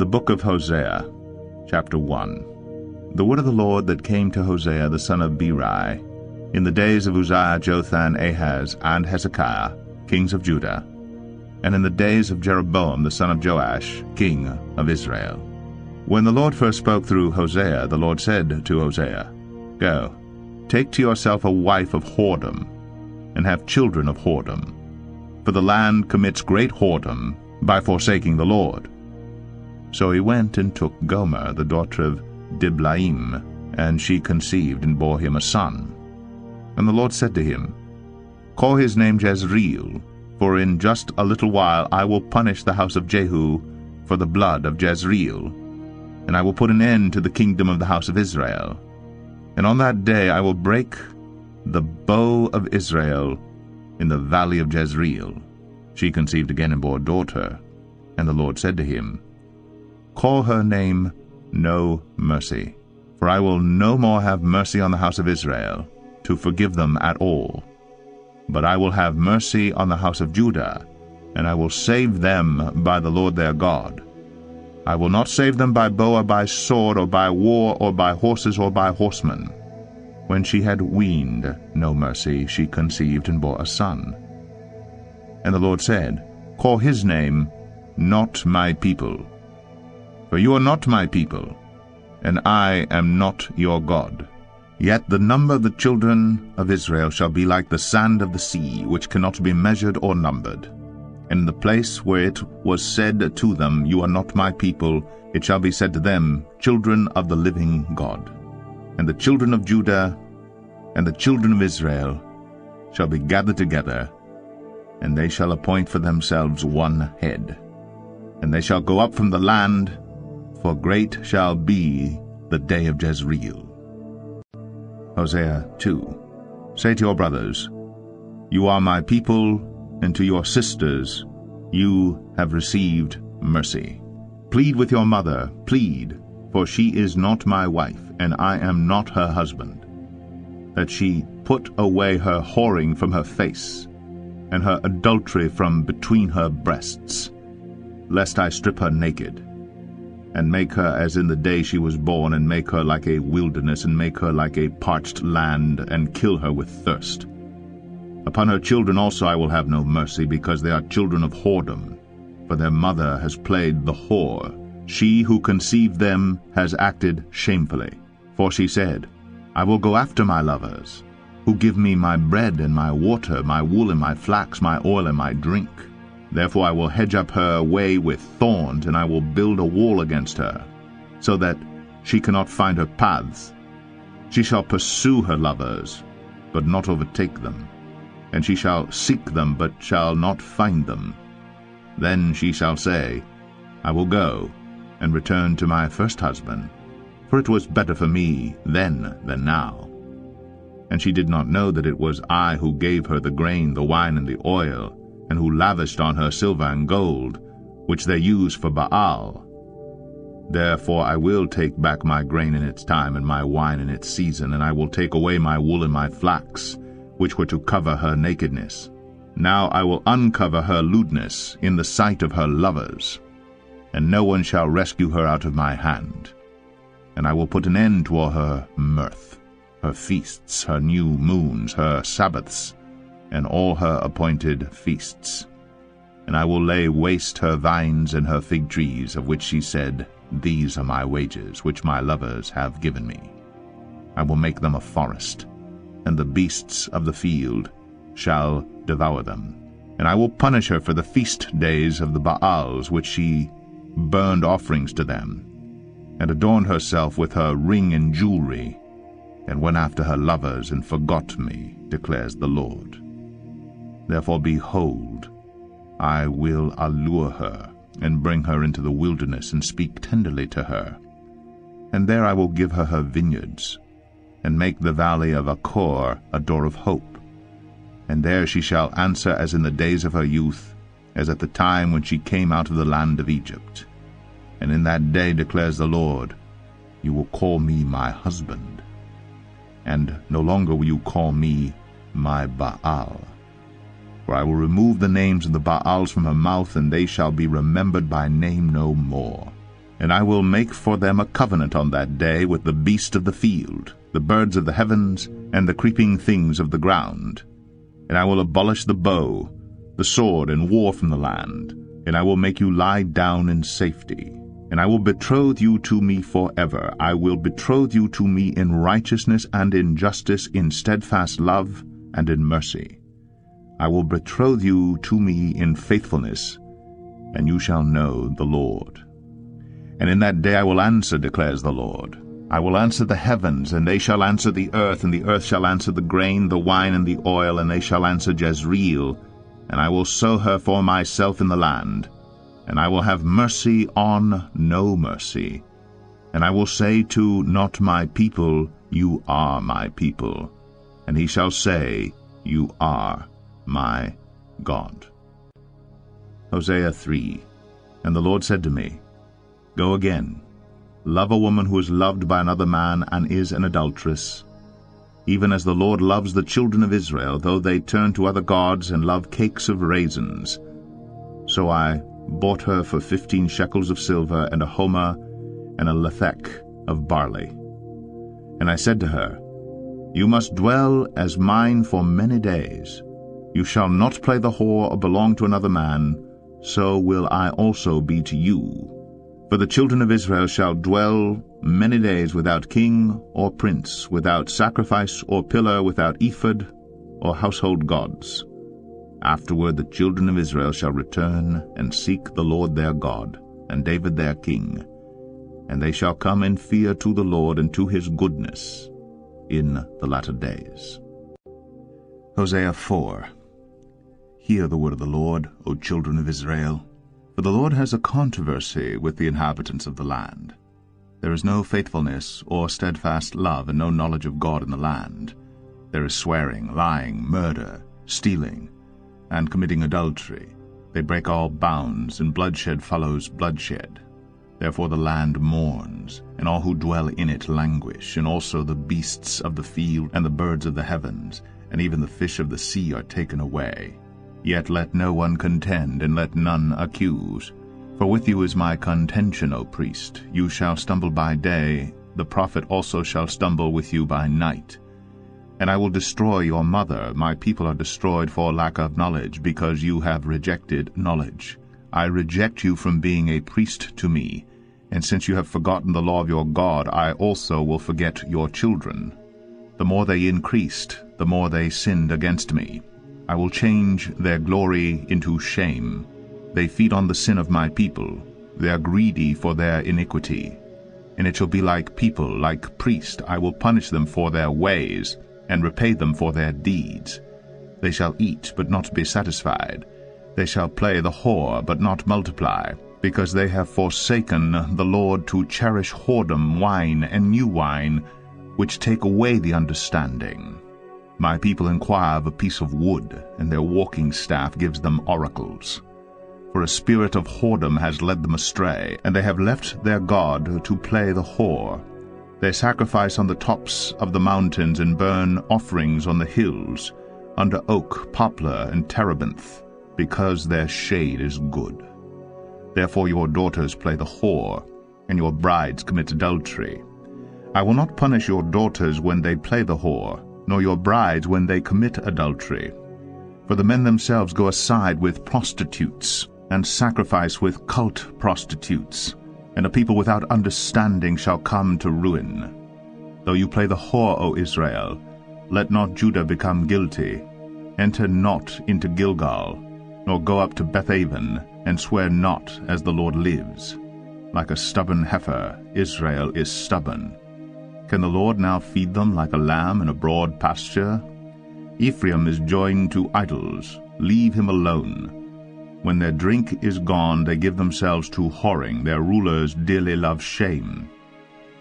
The book of Hosea, chapter 1 The word of the Lord that came to Hosea the son of Beeri, in the days of Uzziah, Jotham, Ahaz, and Hezekiah, kings of Judah, and in the days of Jeroboam the son of Joash, king of Israel. When the Lord first spoke through Hosea, the Lord said to Hosea, Go, take to yourself a wife of whoredom, and have children of whoredom. For the land commits great whoredom by forsaking the Lord. So he went and took Gomer, the daughter of Diblaim, and she conceived and bore him a son. And the Lord said to him, Call his name Jezreel, for in just a little while I will punish the house of Jehu for the blood of Jezreel, and I will put an end to the kingdom of the house of Israel. And on that day I will break the bow of Israel in the valley of Jezreel. She conceived again and bore a daughter. And the Lord said to him, Call her name No Mercy, for I will no more have mercy on the house of Israel, to forgive them at all. But I will have mercy on the house of Judah, and I will save them by the Lord their God. I will not save them by bow or by sword or by war or by horses or by horsemen. When she had weaned no mercy, she conceived and bore a son. And the Lord said, Call his name Not My People. For you are not my people, and I am not your God. Yet the number of the children of Israel shall be like the sand of the sea, which cannot be measured or numbered. In the place where it was said to them, You are not my people, it shall be said to them, Children of the living God. And the children of Judah and the children of Israel shall be gathered together, and they shall appoint for themselves one head. And they shall go up from the land, for great shall be the day of Jezreel. Hosea 2 Say to your brothers, You are my people, and to your sisters, You have received mercy. Plead with your mother, plead, for she is not my wife, and I am not her husband. That she put away her whoring from her face, and her adultery from between her breasts, lest I strip her naked and make her as in the day she was born, and make her like a wilderness, and make her like a parched land, and kill her with thirst. Upon her children also I will have no mercy, because they are children of whoredom, for their mother has played the whore. She who conceived them has acted shamefully. For she said, I will go after my lovers, who give me my bread and my water, my wool and my flax, my oil and my drink. Therefore I will hedge up her way with thorns, and I will build a wall against her, so that she cannot find her paths. She shall pursue her lovers, but not overtake them, and she shall seek them, but shall not find them. Then she shall say, I will go, and return to my first husband, for it was better for me then than now. And she did not know that it was I who gave her the grain, the wine, and the oil, and who lavished on her silver and gold, which they use for Baal. Therefore I will take back my grain in its time, and my wine in its season, and I will take away my wool and my flax, which were to cover her nakedness. Now I will uncover her lewdness in the sight of her lovers, and no one shall rescue her out of my hand. And I will put an end to all her mirth, her feasts, her new moons, her Sabbaths, and all her appointed feasts. And I will lay waste her vines and her fig trees, of which she said, These are my wages, which my lovers have given me. I will make them a forest, and the beasts of the field shall devour them. And I will punish her for the feast days of the Baals, which she burned offerings to them, and adorned herself with her ring and jewelry, and went after her lovers and forgot me, declares the Lord. Therefore, behold, I will allure her, and bring her into the wilderness, and speak tenderly to her. And there I will give her her vineyards, and make the valley of Achor a door of hope. And there she shall answer as in the days of her youth, as at the time when she came out of the land of Egypt. And in that day, declares the Lord, you will call me my husband, and no longer will you call me my Baal. For I will remove the names of the Baals from her mouth, and they shall be remembered by name no more. And I will make for them a covenant on that day with the beast of the field, the birds of the heavens, and the creeping things of the ground. And I will abolish the bow, the sword, and war from the land, and I will make you lie down in safety. And I will betroth you to me forever. I will betroth you to me in righteousness and in justice, in steadfast love and in mercy. I will betroth you to me in faithfulness, and you shall know the Lord. And in that day I will answer, declares the Lord. I will answer the heavens, and they shall answer the earth, and the earth shall answer the grain, the wine, and the oil, and they shall answer Jezreel. And I will sow her for myself in the land, and I will have mercy on no mercy. And I will say to not my people, You are my people. And he shall say, You are my God. Hosea 3 And the Lord said to me, Go again. Love a woman who is loved by another man and is an adulteress, even as the Lord loves the children of Israel, though they turn to other gods and love cakes of raisins. So I bought her for fifteen shekels of silver and a homer and a lethek of barley. And I said to her, You must dwell as mine for many days. You shall not play the whore or belong to another man, so will I also be to you for the children of Israel shall dwell many days without king or prince, without sacrifice or pillar, without ephod or household gods. Afterward the children of Israel shall return and seek the Lord their God, and David their king, and they shall come in fear to the Lord and to his goodness in the latter days. Hosea 4 Hear the word of the Lord, O children of Israel. For the Lord has a controversy with the inhabitants of the land. There is no faithfulness or steadfast love and no knowledge of God in the land. There is swearing, lying, murder, stealing, and committing adultery. They break all bounds, and bloodshed follows bloodshed. Therefore the land mourns, and all who dwell in it languish, and also the beasts of the field and the birds of the heavens, and even the fish of the sea are taken away. Yet let no one contend, and let none accuse. For with you is my contention, O priest. You shall stumble by day, the prophet also shall stumble with you by night. And I will destroy your mother. My people are destroyed for lack of knowledge, because you have rejected knowledge. I reject you from being a priest to me. And since you have forgotten the law of your God, I also will forget your children. The more they increased, the more they sinned against me. I will change their glory into shame. They feed on the sin of my people. They are greedy for their iniquity. And it shall be like people, like priests. I will punish them for their ways, and repay them for their deeds. They shall eat, but not be satisfied. They shall play the whore, but not multiply, because they have forsaken the Lord to cherish whoredom, wine, and new wine, which take away the understanding. My people inquire of a piece of wood, and their walking staff gives them oracles. For a spirit of whoredom has led them astray, and they have left their God to play the whore. They sacrifice on the tops of the mountains and burn offerings on the hills, under oak, poplar, and terebinth, because their shade is good. Therefore your daughters play the whore, and your brides commit adultery. I will not punish your daughters when they play the whore, nor your brides when they commit adultery. For the men themselves go aside with prostitutes, and sacrifice with cult prostitutes, and a people without understanding shall come to ruin. Though you play the whore, O Israel, let not Judah become guilty. Enter not into Gilgal, nor go up to Bethaven, and swear not as the Lord lives. Like a stubborn heifer, Israel is stubborn. Can the Lord now feed them like a lamb in a broad pasture? Ephraim is joined to idols. Leave him alone. When their drink is gone, they give themselves to whoring. Their rulers dearly love shame.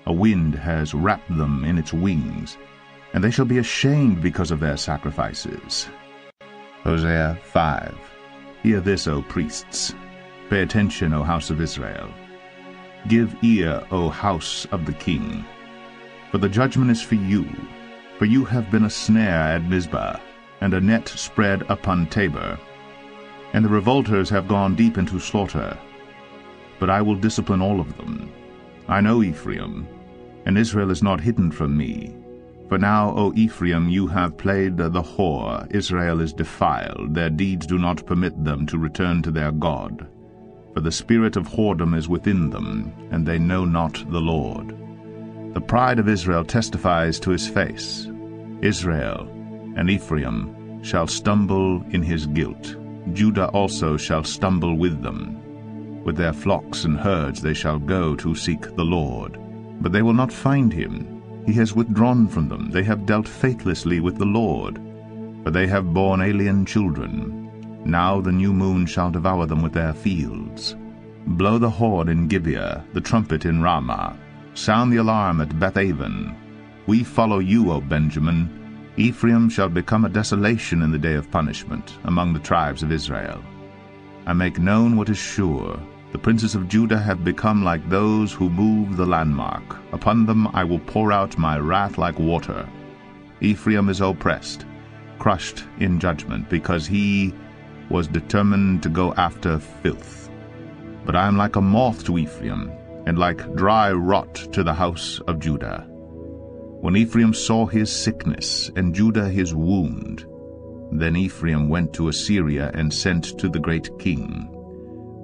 A wind has wrapped them in its wings, and they shall be ashamed because of their sacrifices. Hosea 5 Hear this, O priests. Pay attention, O house of Israel. Give ear, O house of the king. For the judgment is for you, for you have been a snare at Mizpah, and a net spread upon Tabor. And the revolters have gone deep into slaughter. but I will discipline all of them. I know Ephraim, and Israel is not hidden from me. For now, O Ephraim, you have played the whore, Israel is defiled, their deeds do not permit them to return to their God. For the spirit of whoredom is within them, and they know not the Lord. The pride of Israel testifies to his face. Israel and Ephraim shall stumble in his guilt. Judah also shall stumble with them. With their flocks and herds they shall go to seek the Lord. But they will not find him, he has withdrawn from them. They have dealt faithlessly with the Lord. For they have borne alien children. Now the new moon shall devour them with their fields. Blow the horn in Gibeah, the trumpet in Ramah. Sound the alarm at Bethaven. We follow you, O Benjamin. Ephraim shall become a desolation in the day of punishment among the tribes of Israel. I make known what is sure. The princes of Judah have become like those who move the landmark. Upon them I will pour out my wrath like water. Ephraim is oppressed, crushed in judgment, because he was determined to go after filth. But I am like a moth to Ephraim, and like dry rot to the house of Judah. When Ephraim saw his sickness, and Judah his wound, then Ephraim went to Assyria and sent to the great king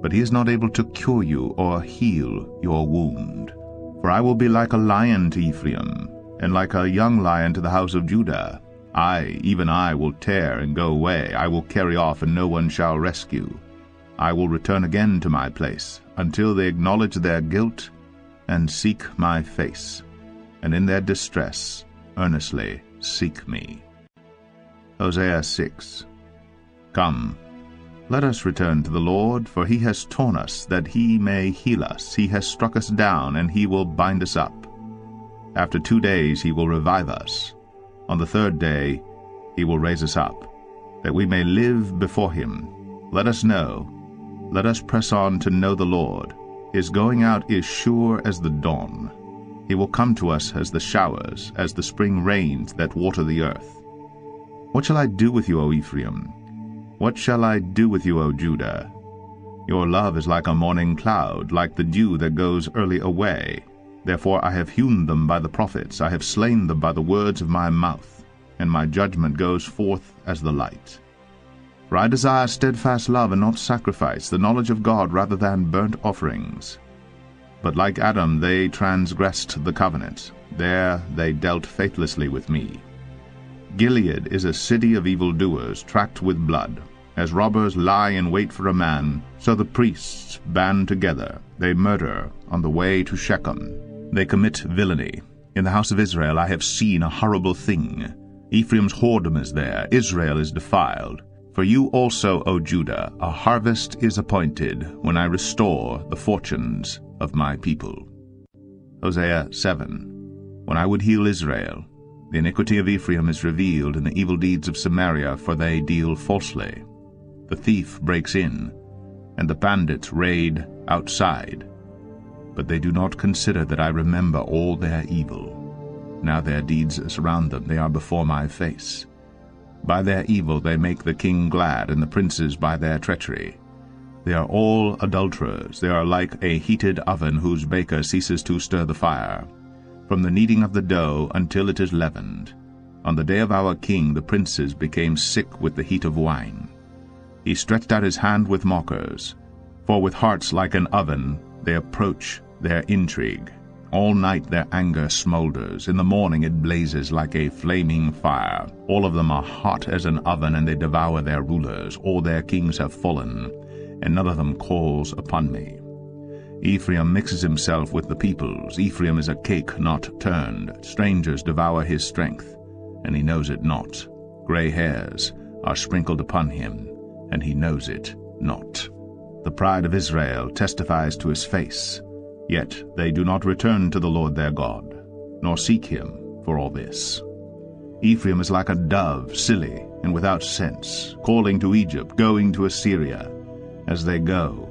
but he is not able to cure you or heal your wound. For I will be like a lion to Ephraim, and like a young lion to the house of Judah. I, even I, will tear and go away. I will carry off, and no one shall rescue. I will return again to my place, until they acknowledge their guilt and seek my face, and in their distress earnestly seek me. Hosea 6 Come, let us return to the Lord, for he has torn us, that he may heal us. He has struck us down, and he will bind us up. After two days he will revive us. On the third day he will raise us up, that we may live before him. Let us know. Let us press on to know the Lord. His going out is sure as the dawn. He will come to us as the showers, as the spring rains that water the earth. What shall I do with you, O Ephraim? What shall I do with you, O Judah? Your love is like a morning cloud, like the dew that goes early away. Therefore I have hewn them by the prophets, I have slain them by the words of my mouth, and my judgment goes forth as the light. For I desire steadfast love and not sacrifice, the knowledge of God rather than burnt offerings. But like Adam they transgressed the covenant, there they dealt faithlessly with me. Gilead is a city of evildoers, tracked with blood. As robbers lie in wait for a man, so the priests band together. They murder on the way to Shechem. They commit villainy. In the house of Israel I have seen a horrible thing. Ephraim's whoredom is there, Israel is defiled. For you also, O Judah, a harvest is appointed when I restore the fortunes of my people. Hosea 7 When I would heal Israel, the iniquity of Ephraim is revealed in the evil deeds of Samaria, for they deal falsely. The thief breaks in, and the bandits raid outside. But they do not consider that I remember all their evil. Now their deeds surround them, they are before my face. By their evil they make the king glad, and the princes by their treachery. They are all adulterers, they are like a heated oven whose baker ceases to stir the fire from the kneading of the dough until it is leavened. On the day of our king the princes became sick with the heat of wine. He stretched out his hand with mockers, for with hearts like an oven they approach their intrigue. All night their anger smolders, in the morning it blazes like a flaming fire. All of them are hot as an oven, and they devour their rulers. All their kings have fallen, and none of them calls upon me. Ephraim mixes himself with the peoples. Ephraim is a cake not turned. Strangers devour his strength, and he knows it not. Gray hairs are sprinkled upon him, and he knows it not. The pride of Israel testifies to his face, yet they do not return to the Lord their God, nor seek him for all this. Ephraim is like a dove, silly and without sense, calling to Egypt, going to Assyria. As they go,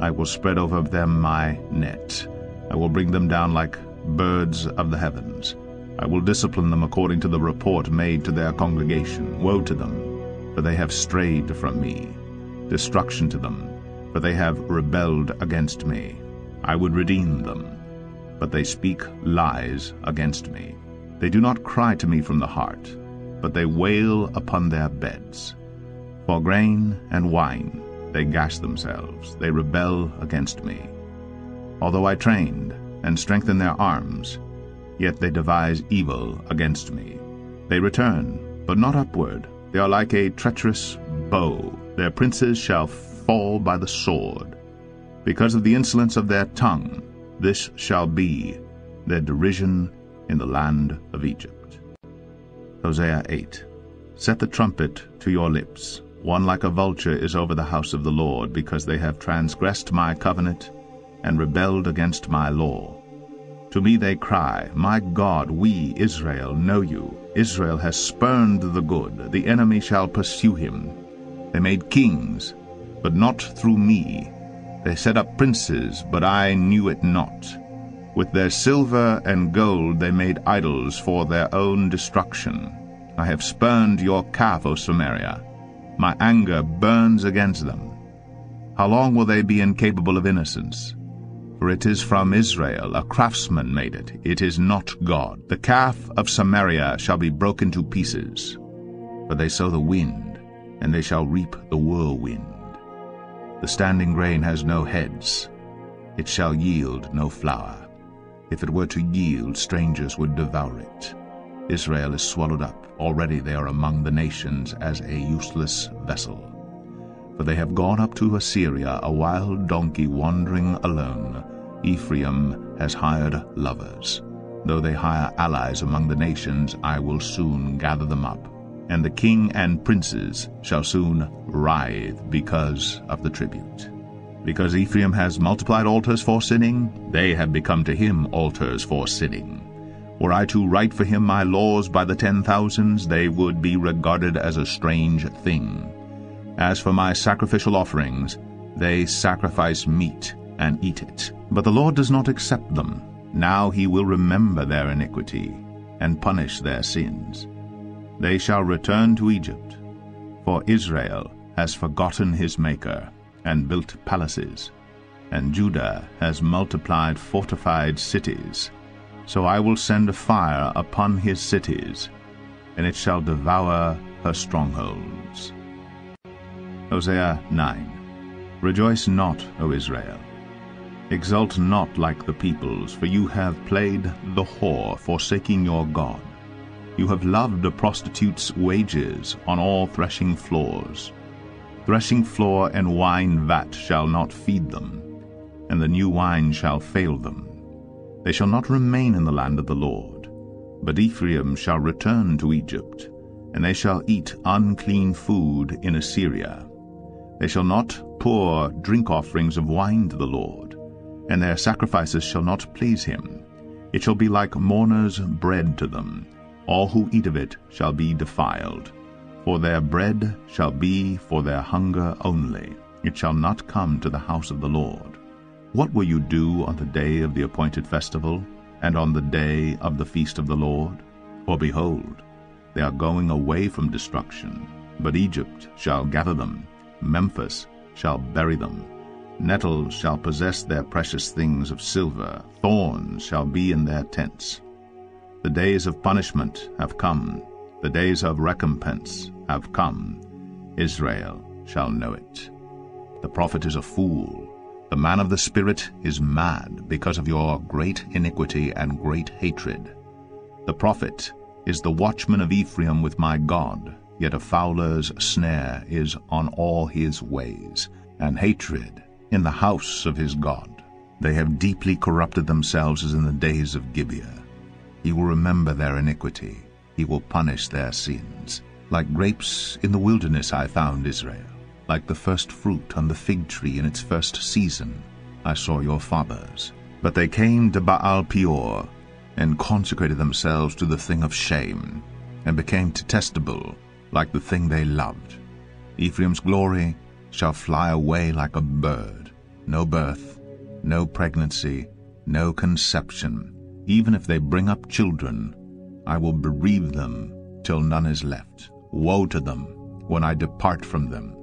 I will spread over them my net. I will bring them down like birds of the heavens. I will discipline them according to the report made to their congregation. Woe to them, for they have strayed from me. Destruction to them, for they have rebelled against me. I would redeem them, but they speak lies against me. They do not cry to me from the heart, but they wail upon their beds. For grain and wine they gash themselves, they rebel against me. Although I trained and strengthened their arms, yet they devise evil against me. They return, but not upward. They are like a treacherous bow. Their princes shall fall by the sword. Because of the insolence of their tongue, this shall be their derision in the land of Egypt. Hosea 8 Set the trumpet to your lips. One like a vulture is over the house of the Lord, because they have transgressed my covenant and rebelled against my law. To me they cry, My God, we, Israel, know you. Israel has spurned the good, the enemy shall pursue him. They made kings, but not through me. They set up princes, but I knew it not. With their silver and gold they made idols for their own destruction. I have spurned your calf, O Samaria. My anger burns against them. How long will they be incapable of innocence? For it is from Israel, a craftsman made it, it is not God. The calf of Samaria shall be broken to pieces. For they sow the wind, and they shall reap the whirlwind. The standing grain has no heads, it shall yield no flour. If it were to yield, strangers would devour it. Israel is swallowed up, already they are among the nations as a useless vessel. For they have gone up to Assyria, a wild donkey wandering alone. Ephraim has hired lovers. Though they hire allies among the nations, I will soon gather them up. And the king and princes shall soon writhe because of the tribute. Because Ephraim has multiplied altars for sinning, they have become to him altars for sinning. Were I to write for him my laws by the ten thousands, they would be regarded as a strange thing. As for my sacrificial offerings, they sacrifice meat and eat it. But the Lord does not accept them. Now he will remember their iniquity and punish their sins. They shall return to Egypt, for Israel has forgotten his Maker and built palaces, and Judah has multiplied fortified cities. So I will send a fire upon his cities, and it shall devour her strongholds. Hosea 9 Rejoice not, O Israel. Exult not like the peoples, for you have played the whore, forsaking your God. You have loved a prostitute's wages on all threshing floors. Threshing floor and wine vat shall not feed them, and the new wine shall fail them. They shall not remain in the land of the Lord, but Ephraim shall return to Egypt, and they shall eat unclean food in Assyria. They shall not pour drink offerings of wine to the Lord, and their sacrifices shall not please him. It shall be like mourners' bread to them. All who eat of it shall be defiled. For their bread shall be for their hunger only. It shall not come to the house of the Lord. What will you do on the day of the appointed festival, and on the day of the feast of the Lord? For behold, they are going away from destruction, but Egypt shall gather them, Memphis shall bury them. Nettles shall possess their precious things of silver, thorns shall be in their tents. The days of punishment have come, the days of recompense have come. Israel shall know it. The prophet is a fool, the man of the Spirit is mad because of your great iniquity and great hatred. The prophet is the watchman of Ephraim with my God, Yet a fowler's snare is on all his ways, and hatred in the house of his God. They have deeply corrupted themselves as in the days of Gibeah. He will remember their iniquity. He will punish their sins. Like grapes in the wilderness I found Israel. Like the first fruit on the fig tree in its first season, I saw your fathers. But they came to Baal Peor, and consecrated themselves to the thing of shame, and became detestable like the thing they loved. Ephraim's glory shall fly away like a bird. No birth, no pregnancy, no conception. Even if they bring up children, I will bereave them till none is left. Woe to them when I depart from them.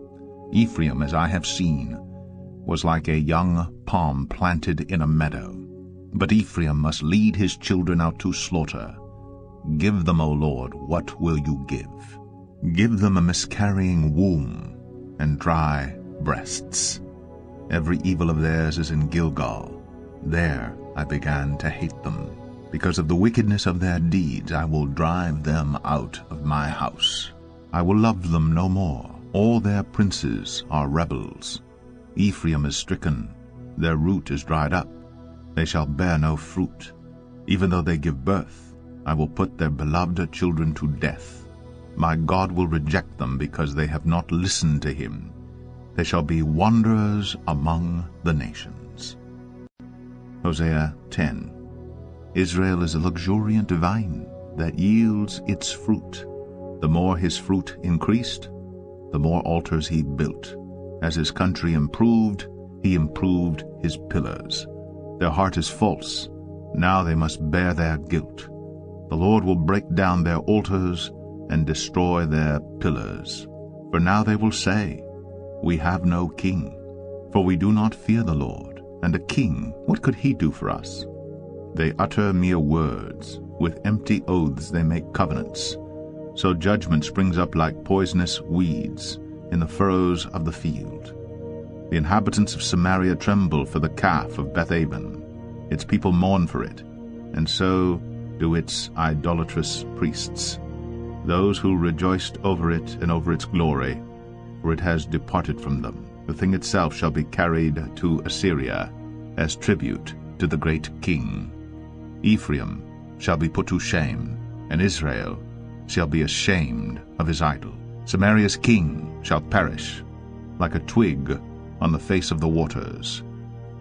Ephraim, as I have seen, was like a young palm planted in a meadow. But Ephraim must lead his children out to slaughter. Give them, O Lord, what will you give? Give them a miscarrying womb and dry breasts. Every evil of theirs is in Gilgal. There I began to hate them. Because of the wickedness of their deeds I will drive them out of my house. I will love them no more. All their princes are rebels. Ephraim is stricken, their root is dried up. They shall bear no fruit. Even though they give birth, I will put their beloved children to death. My God will reject them because they have not listened to him. They shall be wanderers among the nations. Hosea 10 Israel is a luxuriant vine that yields its fruit. The more his fruit increased, the more altars he built. As his country improved, he improved his pillars. Their heart is false. Now they must bear their guilt. The Lord will break down their altars and destroy their pillars. For now they will say, We have no king. For we do not fear the Lord. And a king, what could he do for us? They utter mere words. With empty oaths they make covenants. So judgment springs up like poisonous weeds in the furrows of the field. The inhabitants of Samaria tremble for the calf of Bethaven. Its people mourn for it, and so do its idolatrous priests, those who rejoiced over it and over its glory, for it has departed from them. The thing itself shall be carried to Assyria as tribute to the great king. Ephraim shall be put to shame, and Israel shall be ashamed of his idol. Samaria's king shall perish like a twig on the face of the waters.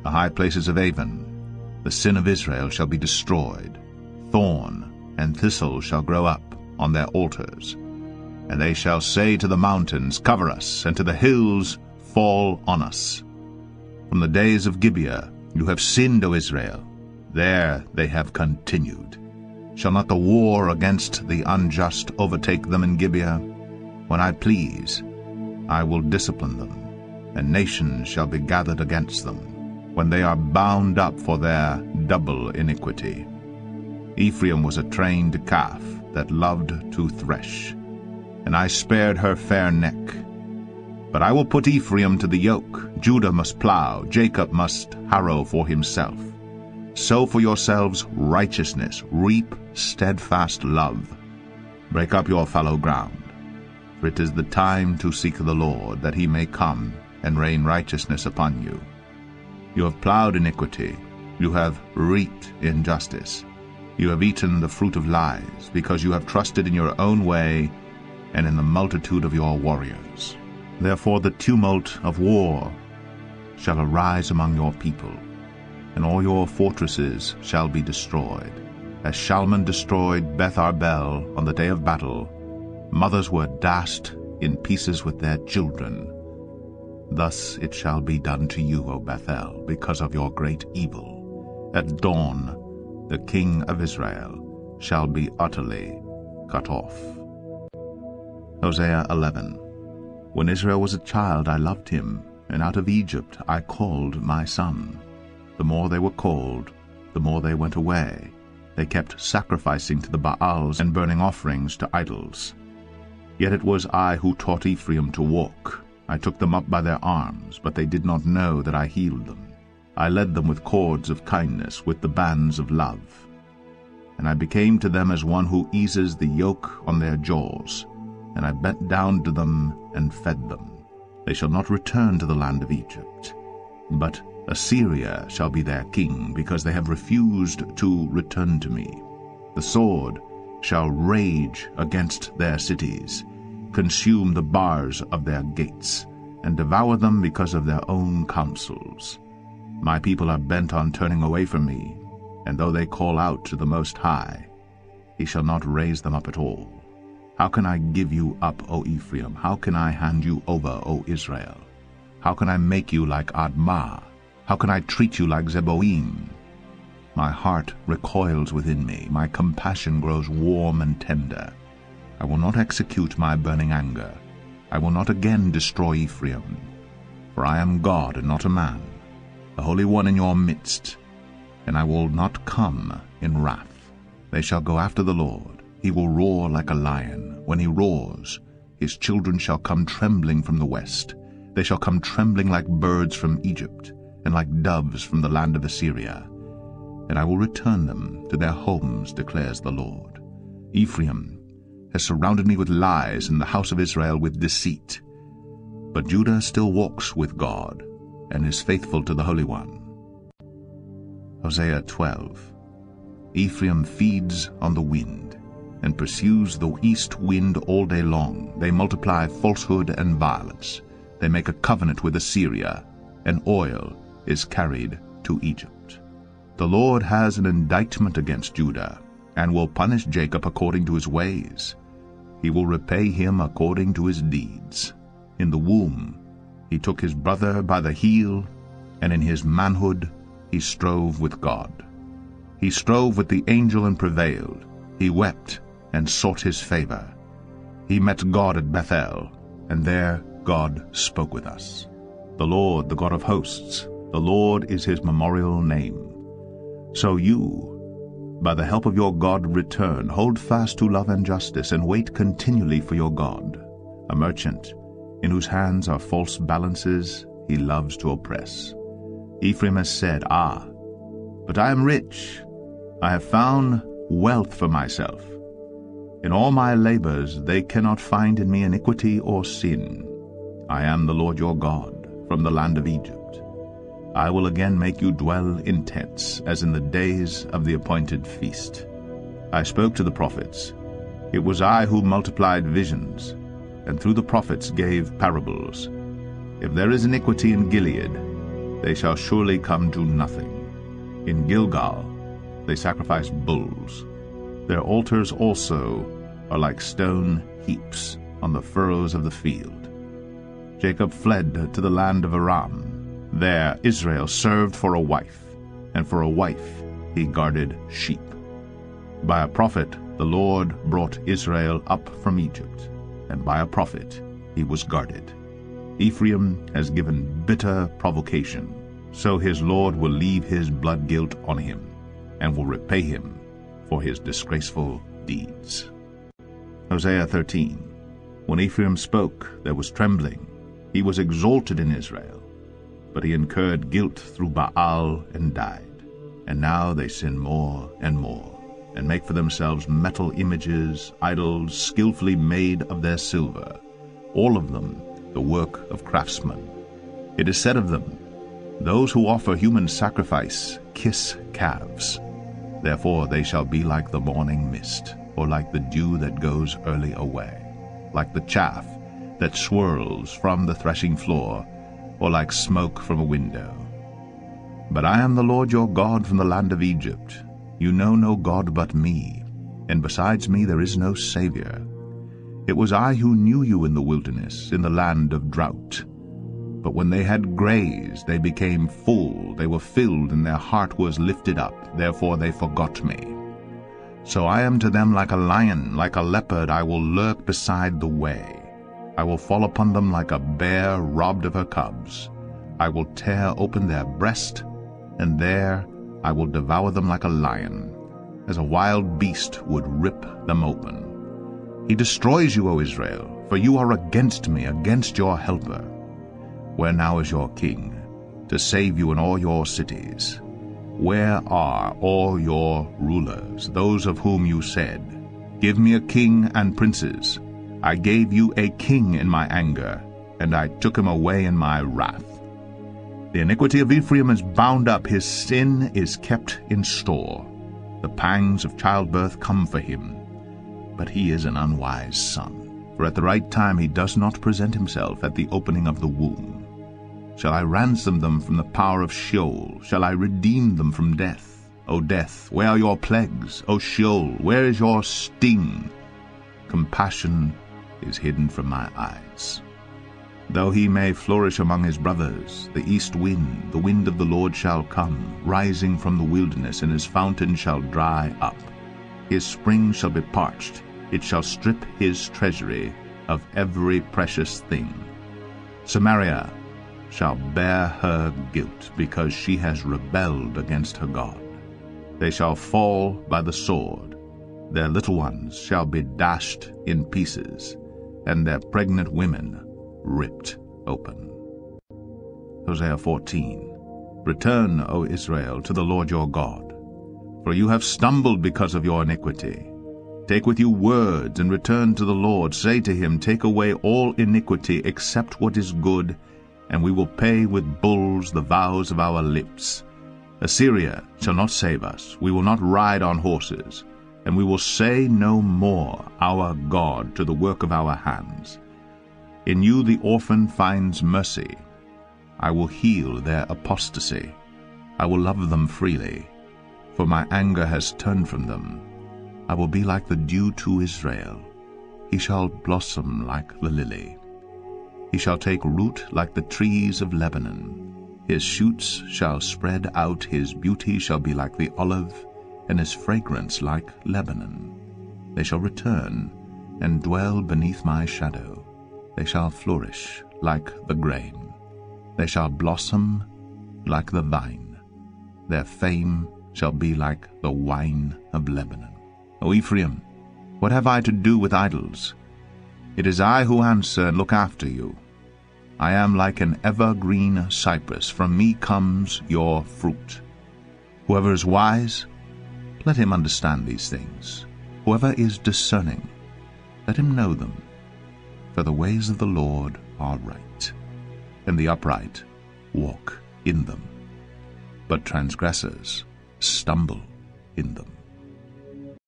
The high places of Aven, the sin of Israel, shall be destroyed. Thorn and thistle shall grow up on their altars. And they shall say to the mountains, Cover us, and to the hills, Fall on us. From the days of Gibeah you have sinned, O Israel. There they have continued. Shall not the war against the unjust overtake them in Gibeah? When I please, I will discipline them, and nations shall be gathered against them, when they are bound up for their double iniquity. Ephraim was a trained calf that loved to thresh, and I spared her fair neck. But I will put Ephraim to the yoke, Judah must plow, Jacob must harrow for himself. Sow for yourselves righteousness, reap steadfast love. Break up your fallow ground, for it is the time to seek the Lord, that he may come and rain righteousness upon you. You have plowed iniquity, you have reaped injustice. You have eaten the fruit of lies, because you have trusted in your own way and in the multitude of your warriors. Therefore the tumult of war shall arise among your people, and all your fortresses shall be destroyed. As Shalman destroyed Beth Arbel on the day of battle, mothers were dashed in pieces with their children. Thus it shall be done to you, O Bethel, because of your great evil. At dawn the king of Israel shall be utterly cut off. Hosea 11 When Israel was a child I loved him, and out of Egypt I called my son. The more they were called, the more they went away. They kept sacrificing to the Baals and burning offerings to idols. Yet it was I who taught Ephraim to walk. I took them up by their arms, but they did not know that I healed them. I led them with cords of kindness, with the bands of love. And I became to them as one who eases the yoke on their jaws, and I bent down to them and fed them. They shall not return to the land of Egypt, but Assyria shall be their king, because they have refused to return to me. The sword shall rage against their cities, consume the bars of their gates, and devour them because of their own counsels. My people are bent on turning away from me, and though they call out to the Most High, he shall not raise them up at all. How can I give you up, O Ephraim? How can I hand you over, O Israel? How can I make you like Admah? How can I treat you like Zeboim? My heart recoils within me, my compassion grows warm and tender. I will not execute my burning anger. I will not again destroy Ephraim. For I am God and not a man, the Holy One in your midst, and I will not come in wrath. They shall go after the Lord. He will roar like a lion. When he roars, his children shall come trembling from the west. They shall come trembling like birds from Egypt, and like doves from the land of Assyria. And I will return them to their homes, declares the Lord. Ephraim has surrounded me with lies, and the house of Israel with deceit. But Judah still walks with God, and is faithful to the Holy One. Hosea 12 Ephraim feeds on the wind, and pursues the east wind all day long. They multiply falsehood and violence. They make a covenant with Assyria, and oil is carried to Egypt. The Lord has an indictment against Judah, and will punish Jacob according to his ways. He will repay him according to his deeds. In the womb he took his brother by the heel, and in his manhood he strove with God. He strove with the angel and prevailed. He wept and sought his favor. He met God at Bethel, and there God spoke with us. The Lord, the God of hosts, the Lord is his memorial name. So you, by the help of your God, return, hold fast to love and justice, and wait continually for your God. A merchant, in whose hands are false balances, he loves to oppress. Ephraim has said, Ah, but I am rich. I have found wealth for myself. In all my labors they cannot find in me iniquity or sin. I am the Lord your God, from the land of Egypt. I will again make you dwell in tents, as in the days of the appointed feast. I spoke to the prophets. It was I who multiplied visions, and through the prophets gave parables. If there is iniquity in Gilead, they shall surely come to nothing. In Gilgal they sacrifice bulls. Their altars also are like stone heaps on the furrows of the field. Jacob fled to the land of Aram. There Israel served for a wife, and for a wife he guarded sheep. By a prophet the Lord brought Israel up from Egypt, and by a prophet he was guarded. Ephraim has given bitter provocation, so his Lord will leave his blood guilt on him, and will repay him for his disgraceful deeds. Hosea 13 When Ephraim spoke, there was trembling. He was exalted in Israel, but he incurred guilt through Baal and died. And now they sin more and more, and make for themselves metal images, idols skillfully made of their silver, all of them the work of craftsmen. It is said of them, Those who offer human sacrifice kiss calves. Therefore they shall be like the morning mist, or like the dew that goes early away, like the chaff that swirls from the threshing floor, or like smoke from a window. But I am the Lord your God from the land of Egypt. You know no God but me, and besides me there is no Saviour. It was I who knew you in the wilderness, in the land of drought. But when they had grazed, they became full, they were filled, and their heart was lifted up, therefore they forgot me. So I am to them like a lion, like a leopard I will lurk beside the way. I will fall upon them like a bear robbed of her cubs. I will tear open their breast, and there I will devour them like a lion, as a wild beast would rip them open. He destroys you, O Israel, for you are against me, against your helper. Where now is your king, to save you in all your cities? Where are all your rulers, those of whom you said, Give me a king and princes? I gave you a king in my anger, and I took him away in my wrath. The iniquity of Ephraim is bound up, his sin is kept in store. The pangs of childbirth come for him, but he is an unwise son. For at the right time he does not present himself at the opening of the womb. Shall I ransom them from the power of Sheol? Shall I redeem them from death? O death, where are your plagues? O Sheol, where is your sting? Compassion is hidden from my eyes. Though he may flourish among his brothers, the east wind, the wind of the Lord shall come, rising from the wilderness, and his fountain shall dry up. His spring shall be parched, it shall strip his treasury of every precious thing. Samaria shall bear her guilt, because she has rebelled against her God. They shall fall by the sword, their little ones shall be dashed in pieces, and their pregnant women ripped open. Hosea 14 Return, O Israel, to the Lord your God, for you have stumbled because of your iniquity. Take with you words and return to the Lord. Say to him, Take away all iniquity except what is good, and we will pay with bulls the vows of our lips. Assyria shall not save us. We will not ride on horses, and we will say no more, Our God, to the work of our hands. In you the orphan finds mercy. I will heal their apostasy. I will love them freely, for my anger has turned from them. I will be like the dew to Israel. He shall blossom like the lily. He shall take root like the trees of Lebanon. His shoots shall spread out, his beauty shall be like the olive, and his fragrance like Lebanon. They shall return and dwell beneath my shadow. They shall flourish like the grain. They shall blossom like the vine. Their fame shall be like the wine of Lebanon. O Ephraim, what have I to do with idols? It is I who answer and look after you. I am like an evergreen cypress. From me comes your fruit. Whoever is wise, let him understand these things. Whoever is discerning, let him know them. For the ways of the Lord are right, and the upright walk in them. But transgressors stumble in them.